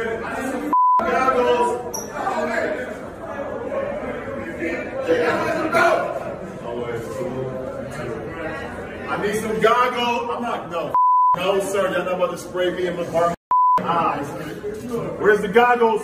I need some goggles. I'm not, no, no, sir. Y'all not about to spray me in my eyes. Where's the goggles?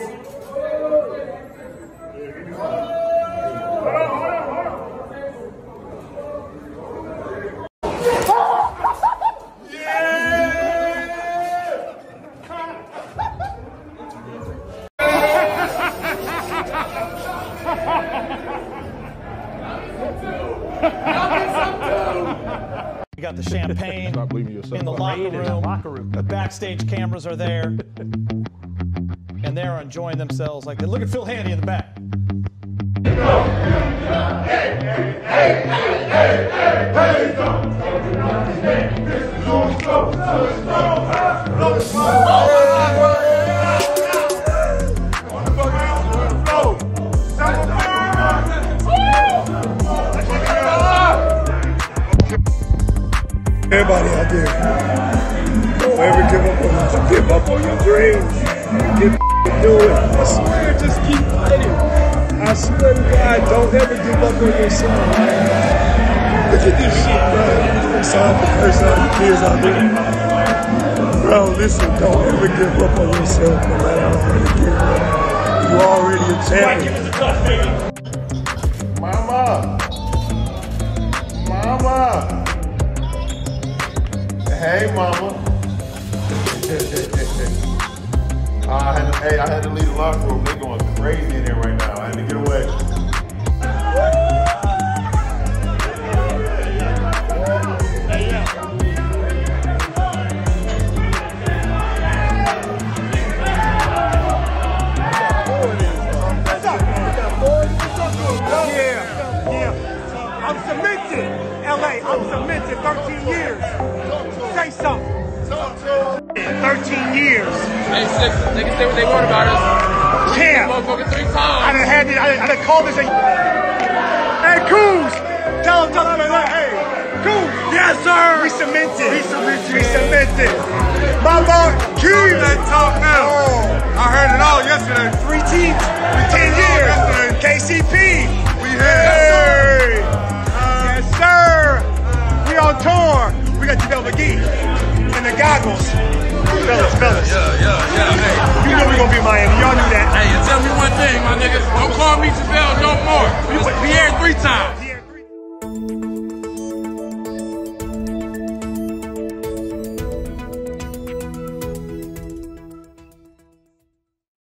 You got the champagne in the locker room. locker room. The backstage cameras are there. And they're enjoying themselves like that. Look at Phil Handy in the back. Everybody out there, don't ever give up on your, give up on your dreams. Get do it. I swear, just keep fighting. I swear to God, don't ever give up on yourself. Look at this shit, bro. Sorry for cursing out the kids out there. Bro, listen, don't ever give up on yourself, no matter how hard it gets. You already a champion. Mama. Mama. Hey, mama. I had to, hey, I had to leave the locker room. They're going crazy in there right now. I had to get away. I'm cemented 13 years. Say something. 13 years. Hey, six, they can say what they want about us. Champ. Motherfucker three I times. done had it, I done, I done called this a. Hey, Kuz! Tell him, tell him, like, hey, Kuz! Yes, sir! We cemented. We cemented. We cemented. Mama, Keys! That talk now. Oh. I heard it all yesterday. Three teams, 10 years. KCP. We Hey! We on tour. We got Javale McGee and the goggles. Fellas, fellas. Yeah, yeah, yeah. Hey, You know we gonna be in Miami. Y'all knew that. hey, and tell me one thing, my nigga. Don't call me Javale no more. We, we aired three times.